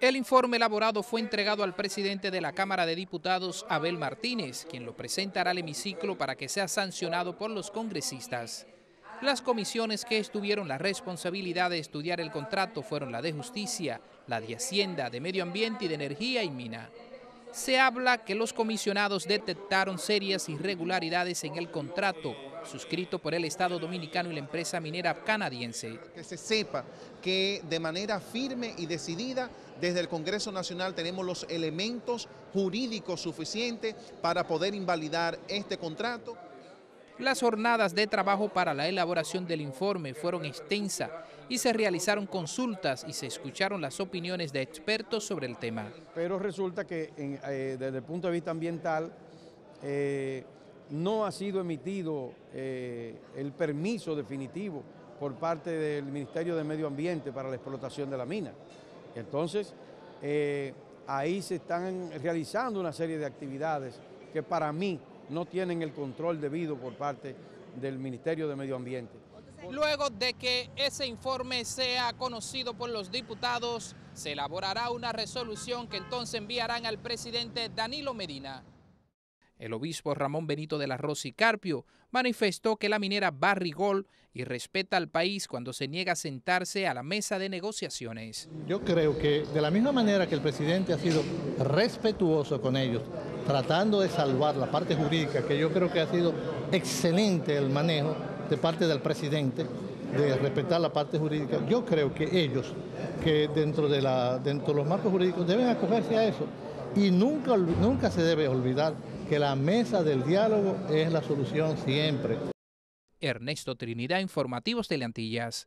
El informe elaborado fue entregado al presidente de la Cámara de Diputados, Abel Martínez, quien lo presentará al hemiciclo para que sea sancionado por los congresistas. Las comisiones que estuvieron la responsabilidad de estudiar el contrato fueron la de Justicia, la de Hacienda, de Medio Ambiente y de Energía y Mina. Se habla que los comisionados detectaron serias irregularidades en el contrato suscrito por el Estado Dominicano y la empresa minera canadiense. Que se sepa que de manera firme y decidida desde el Congreso Nacional tenemos los elementos jurídicos suficientes para poder invalidar este contrato. Las jornadas de trabajo para la elaboración del informe fueron extensas y se realizaron consultas y se escucharon las opiniones de expertos sobre el tema. Pero resulta que eh, desde el punto de vista ambiental eh, no ha sido emitido eh, el permiso definitivo por parte del Ministerio de Medio Ambiente para la explotación de la mina. Entonces, ahí se están realizando una serie de actividades que para mí no tienen el control debido por parte del Ministerio de Medio Ambiente. Luego de que ese informe sea conocido por los diputados, se elaborará una resolución que entonces enviarán al presidente Danilo Medina. El obispo Ramón Benito de la y Carpio manifestó que la minera Barrigol y respeta al país cuando se niega a sentarse a la mesa de negociaciones. Yo creo que de la misma manera que el presidente ha sido respetuoso con ellos, tratando de salvar la parte jurídica, que yo creo que ha sido excelente el manejo de parte del presidente, de respetar la parte jurídica, yo creo que ellos, que dentro de, la, dentro de los marcos jurídicos deben acogerse a eso y nunca, nunca se debe olvidar que la mesa del diálogo es la solución siempre. Ernesto Trinidad, Informativos Teleantillas.